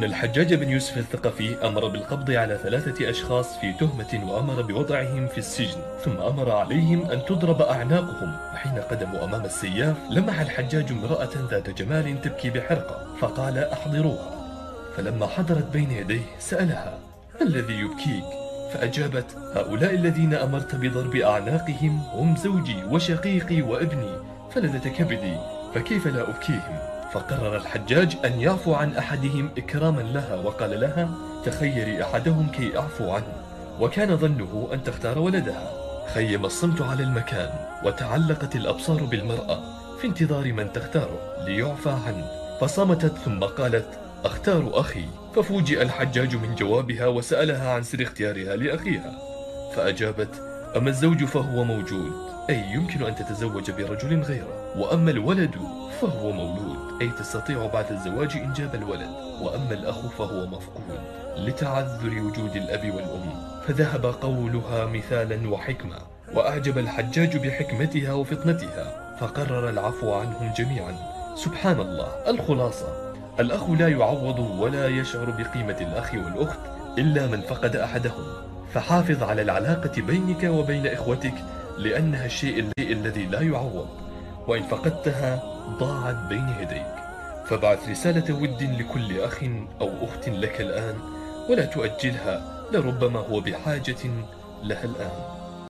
أن الحجاج بن يوسف الثقفي أمر بالقبض على ثلاثة أشخاص في تهمة وأمر بوضعهم في السجن ثم أمر عليهم أن تضرب أعناقهم وحين قدموا أمام السياف لمح الحجاج امرأة ذات جمال تبكي بحرقة فقال أحضروها فلما حضرت بين يديه سألها ما الذي يبكيك؟ فأجابت هؤلاء الذين أمرت بضرب أعناقهم هم زوجي وشقيقي وابني فلذة كبدي فكيف لا أبكيهم؟ فقرر الحجاج أن يعفو عن أحدهم إكراما لها وقال لها تخيري أحدهم كي أعفو عنه وكان ظنه أن تختار ولدها. خيم الصمت على المكان وتعلقت الأبصار بالمرأة في انتظار من تختاره ليعفى عنه. فصمتت ثم قالت أختار أخي. ففوجئ الحجاج من جوابها وسألها عن سر اختيارها لأخيها. فأجابت أما الزوج فهو موجود أي يمكن أن تتزوج برجل غيره. وأما الولد فهو مولود أي تستطيع بعد الزواج إنجاب الولد. وأما الأخ فهو مفقود لتعذر وجود الأب والأم. فذهب قولها مثالا وحكمة وأعجب الحجاج بحكمتها وفطنتها فقرر العفو عنهم جميعا. سبحان الله الخلاصة. الأخ لا يعوض ولا يشعر بقيمة الأخ والأخت إلا من فقد أحدهم. فحافظ على العلاقة بينك وبين إخوتك لأنها الشيء الذي لا يعوض. وإن فقدتها ضاعت بين يديك. فابعث رسالة ود لكل أخ أو أخت لك الآن ولا تؤجلها لربما هو بحاجة لها الآن.